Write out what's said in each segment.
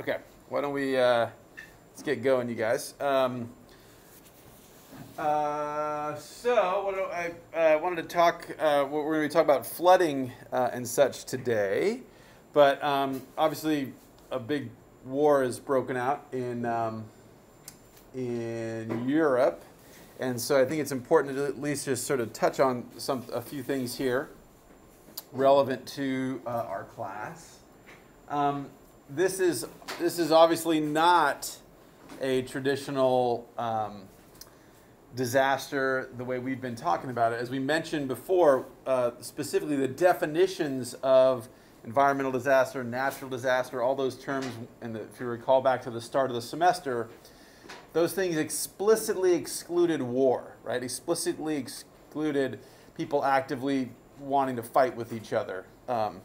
Okay, why don't we uh, let's get going, you guys. Um, uh, so, what I uh, wanted to talk. Uh, we're going to talking about flooding uh, and such today, but um, obviously a big war is broken out in um, in Europe, and so I think it's important to at least just sort of touch on some a few things here relevant to uh, our class. Um, this is this is obviously not a traditional um, disaster the way we've been talking about it. As we mentioned before, uh, specifically the definitions of environmental disaster, natural disaster, all those terms, and if you recall back to the start of the semester, those things explicitly excluded war, right? Explicitly excluded people actively wanting to fight with each other. Um,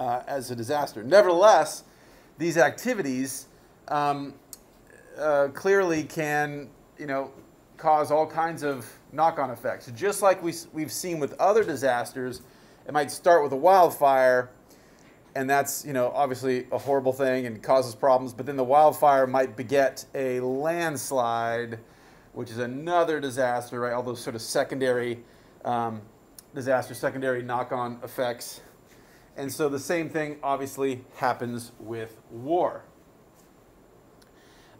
uh, as a disaster. Nevertheless, these activities um, uh, clearly can, you know, cause all kinds of knock-on effects. Just like we, we've seen with other disasters, it might start with a wildfire, and that's, you know, obviously a horrible thing and causes problems. But then the wildfire might beget a landslide, which is another disaster, right? All those sort of secondary um, disaster, secondary knock-on effects. And so the same thing obviously happens with war.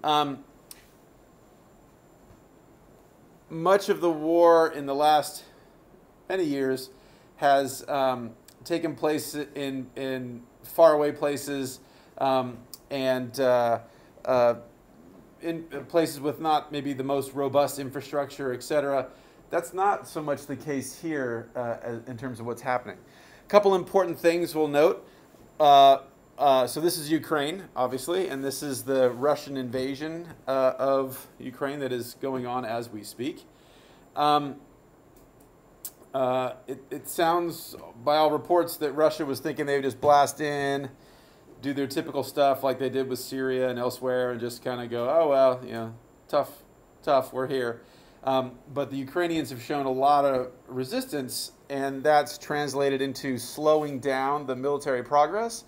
Um, much of the war in the last many years has um, taken place in, in faraway places um, and uh, uh, in places with not maybe the most robust infrastructure, et cetera. That's not so much the case here uh, in terms of what's happening. Couple important things we'll note. Uh, uh, so this is Ukraine, obviously, and this is the Russian invasion uh, of Ukraine that is going on as we speak. Um, uh, it, it, sounds, by all reports, that Russia was thinking they would just blast in, do their typical stuff like they did with Syria and elsewhere, and just kind of go, oh well, you know, tough, tough, we're here. Um, but the Ukrainians have shown a lot of resistance, and that's translated into slowing down the military progress.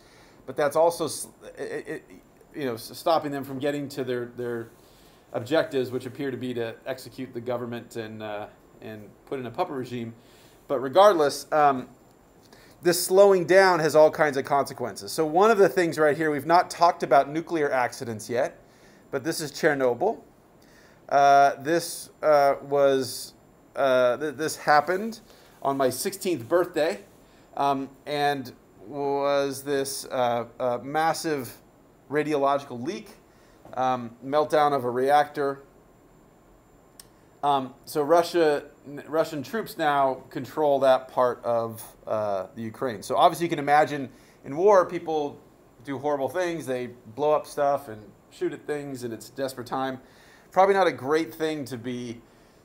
But that's also, it, you know, stopping them from getting to their, their objectives, which appear to be to execute the government and, uh, and put in a puppet regime. But regardless, um, this slowing down has all kinds of consequences. So one of the things right here, we've not talked about nuclear accidents yet, but this is Chernobyl. Uh, this uh, was uh, th this happened on my 16th birthday, um, and was this uh, massive radiological leak, um, meltdown of a reactor. Um, so Russia, Russian troops now control that part of uh, the Ukraine. So obviously you can imagine in war people do horrible things. They blow up stuff and shoot at things, and it's desperate time probably not a great thing to be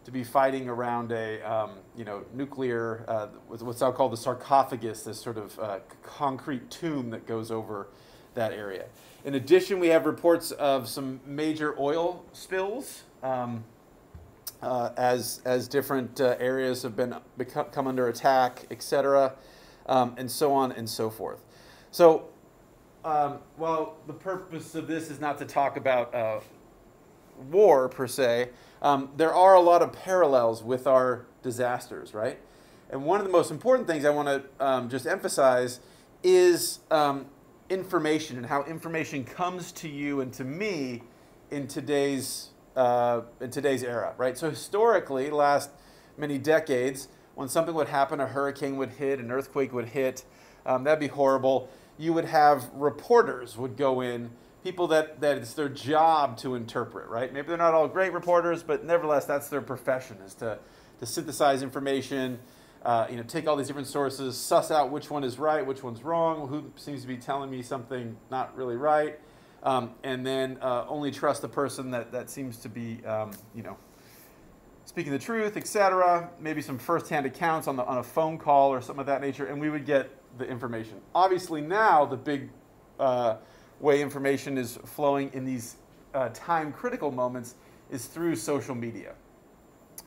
to be fighting around a um, you know nuclear uh, what's now called the sarcophagus, this sort of uh, concrete tomb that goes over that area. In addition, we have reports of some major oil spills um, uh, as as different uh, areas have been become, come under attack, etc., um, and so on and so forth. So. Um, well, the purpose of this is not to talk about uh, war per se, um, there are a lot of parallels with our disasters, right? And one of the most important things I want to um, just emphasize is um, information and how information comes to you and to me in today's uh, in today's era, right? So historically, last many decades, when something would happen, a hurricane would hit, an earthquake would hit, um, that'd be horrible. You would have reporters would go in people that, that it's their job to interpret, right? Maybe they're not all great reporters, but nevertheless, that's their profession is to, to synthesize information, uh, you know, take all these different sources, suss out which one is right, which one's wrong, who seems to be telling me something not really right, um, and then uh, only trust the person that, that seems to be, um, you know, speaking the truth, etc. Maybe some firsthand accounts on, the, on a phone call or something of that nature, and we would get the information. Obviously now the big uh, way information is flowing in these uh, time critical moments is through social media.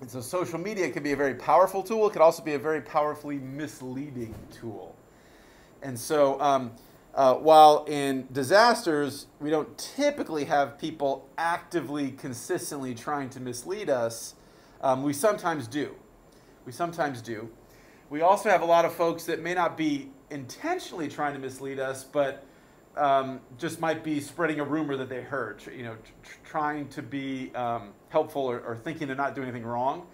And so social media can be a very powerful tool. It can also be a very powerfully misleading tool. And so um, Uh, while in disasters, we don't typically have people actively, consistently trying to mislead us. Um, we sometimes do. We sometimes do. We also have a lot of folks that may not be intentionally trying to mislead us, but um, just might be spreading a rumor that they heard, you know, tr- trying to be um, helpful or, or, thinking they're not doing anything wrong.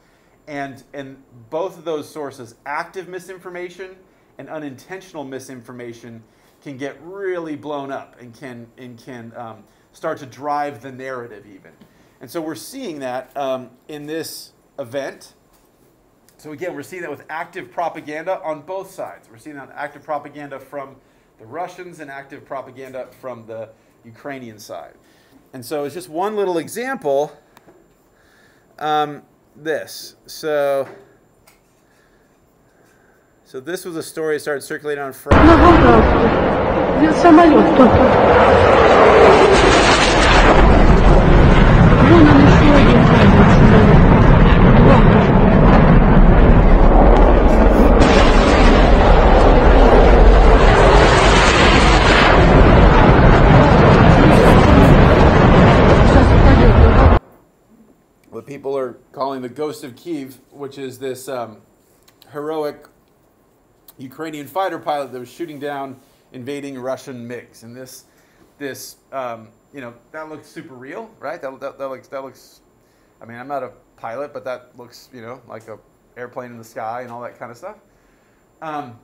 And, and both of those sources, active misinformation and unintentional misinformation, can get really blown up and can, and can um, start to drive the narrative even. And so we're seeing that um, in this event. So again, we're seeing that with active propaganda on both sides. We're seeing that active propaganda from the Russians and active propaganda from the Ukrainian side. And so it's just one little example. Um, this. So, so this was a story that started circulating on Friday. people are calling the Ghost of Kiev, which is this um, heroic Ukrainian fighter pilot that was shooting down invading Russian MiGs. And this, this, um, you know, that looks super real, right? That, that, that looks, that looks. I mean, I'm not a pilot, but that looks, you know, like a airplane in the sky and all that kind of stuff. Um,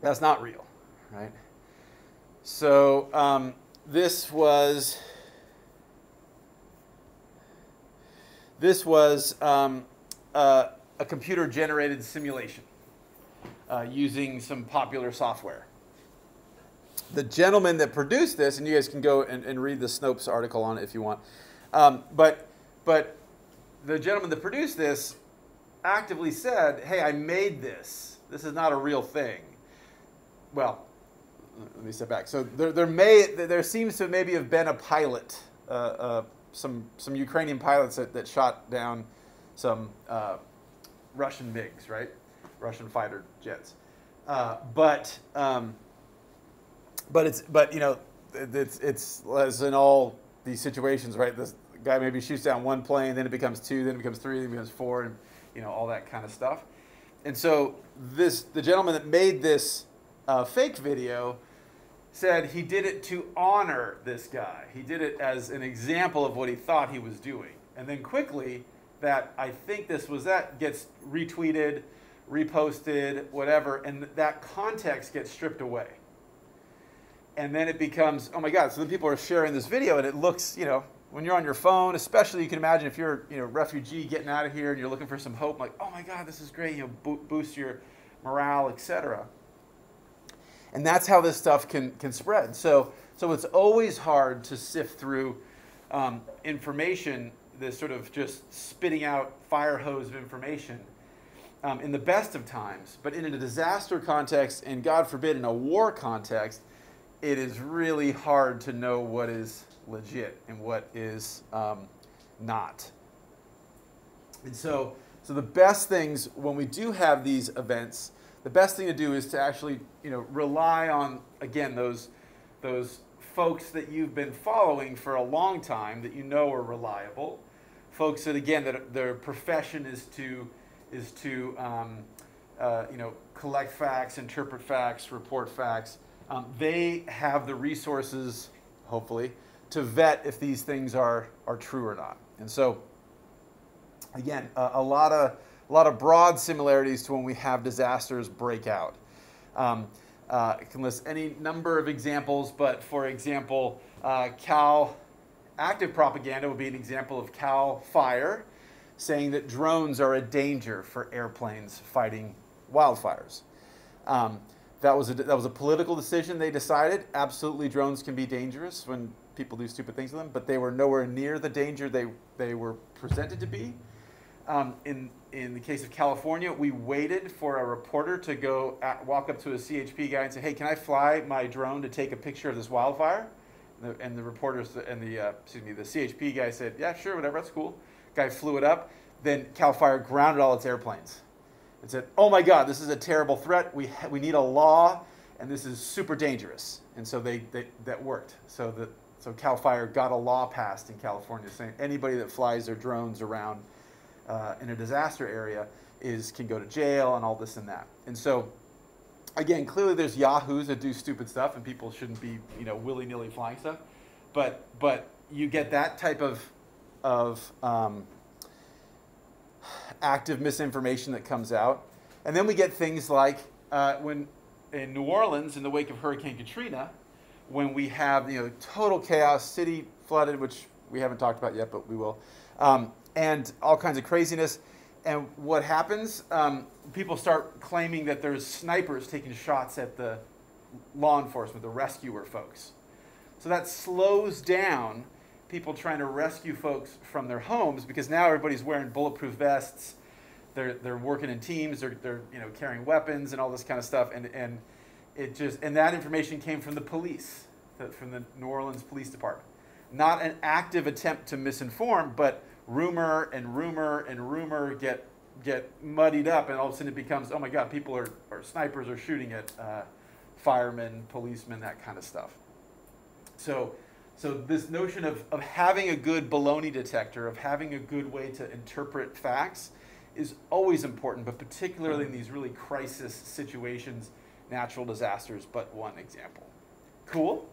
that's not real, right? So um, this was This was um, uh, a computer generated simulation uh, using some popular software. The gentleman that produced this, and you guys can go and, and read the Snopes article on it if you want, um, but, but the gentleman that produced this actively said, hey, I made this. This is not a real thing. Well, let me step back. So there, there, may, there seems to maybe have been a pilot, uh, uh some some Ukrainian pilots that, that shot down some uh, Russian MiGs, right? Russian fighter jets. Uh, but um, but it's but you know it's it's as in all these situations, right? This guy maybe shoots down one plane, then it becomes two, then it becomes three, then it becomes four, and you know all that kind of stuff. And so this the gentleman that made this uh, fake video said he did it to honor this guy. He did it as an example of what he thought he was doing. And then quickly, that I think this was that gets retweeted, reposted, whatever, and that context gets stripped away. And then it becomes, oh my God, so then people are sharing this video and it looks, you know, when you're on your phone, especially you can imagine if you're, you know, refugee getting out of here and you're looking for some hope, like, oh my God, this is great, you know, bo- boost your morale, etc. And that's how this stuff can, can spread. So, so it's always hard to sift through um, information, this sort of just spitting out fire hose of information um, in the best of times. But in a disaster context, and God forbid, in a war context, it is really hard to know what is legit and what is um, not. And so, so the best things when we do have these events the best thing to do is to actually you know rely on again those those folks that you've been following for a long time that you know are reliable folks that again that their profession is to is to um, uh, you know collect facts interpret facts report facts. Um, they have the resources hopefully to vet if these things are are true or not. And so again a, a lot of a lot of broad similarities to when we have disasters break out. Um, uh, I can list any number of examples, but for example, uh, Cal active propaganda would be an example of Cal Fire saying that drones are a danger for airplanes fighting wildfires. Um, that was a, that was a political decision they decided. Absolutely, drones can be dangerous when people do stupid things to them, but they were nowhere near the danger they, they were presented to be. Um, in in the case of California, we waited for a reporter to go at, walk up to a CHP guy and say, "Hey, can I fly my drone to take a picture of this wildfire?" And the, and the reporters and the uh, excuse me, the CHP guy said, "Yeah, sure, whatever, that's cool." Guy flew it up. Then Cal Fire grounded all its airplanes and said, "Oh my God, this is a terrible threat. We we need a law." and this is super dangerous. And so they, they that worked. So that so Cal Fire got a law passed in California saying anybody that flies their drones around uh, in a disaster area is can go to jail and all this and that. And so again, clearly there's yahoos that do stupid stuff, and people shouldn't be you know willy nilly flying stuff. But but you get that type of of um, active misinformation that comes out, and then we get things like uh, when in New Orleans in the wake of Hurricane Katrina, when we have you know total chaos, city flooded, which we haven't talked about yet, but we will, um, and all kinds of craziness. And what happens? Um, people start claiming that there's snipers taking shots at the law enforcement, the rescuer folks. So that slows down people trying to rescue folks from their homes because now everybody's wearing bulletproof vests. They're, they're working in teams. They're, they're you know carrying weapons and all this kind of stuff. And, and it just and that information came from the police, from the New Orleans Police Department. Not an active attempt to misinform, but rumor and rumor and rumor get get muddied up, and all of a sudden it becomes, oh my God, people are, or snipers are shooting at uh, firemen, policemen, that kind of stuff. So, so this notion of, of having a good baloney detector, of having a good way to interpret facts, is always important, but particularly in these really crisis situations, natural disasters, but one example. Cool?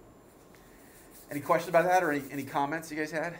Any questions about that or any, any comments you guys had?